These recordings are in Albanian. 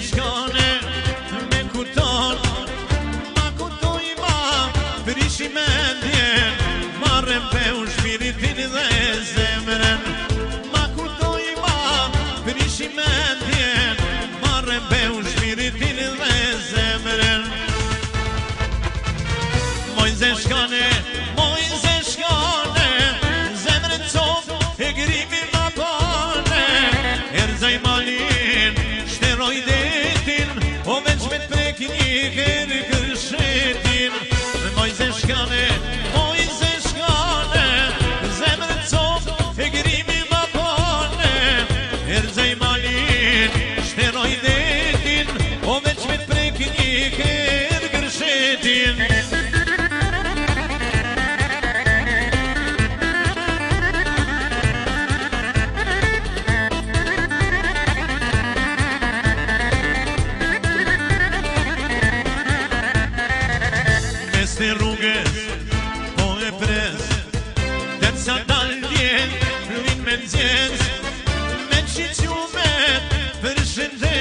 shkane me kuton ma kuto i ma për Kërë kërë shetim Dhe më i Sa dalje, fluin me në zjenës Me që t'ju me, përshën dhe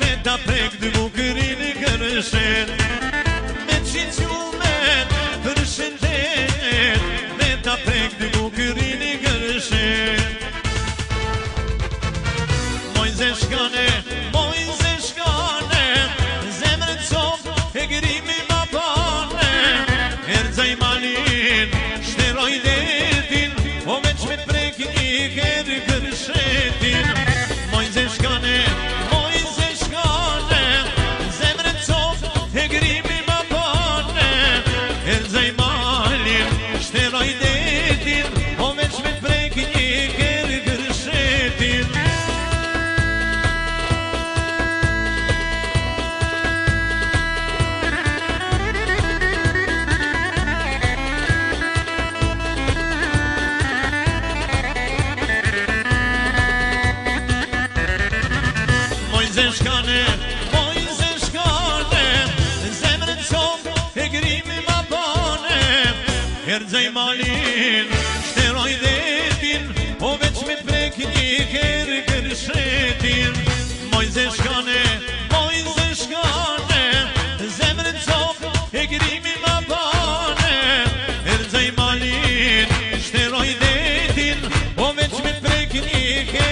Me ta prekë dë bukër Moj zeshkane, moj zeshkane Zemre të sopë, e krimi mabane Erdzej malin, shteroj detin Po veç me prek njëherë kërë shletin Moj zeshkane, moj zeshkane Zemre të sopë, e krimi mabane Erdzej malin, shteroj detin Po veç me prek njëherë kërë shletin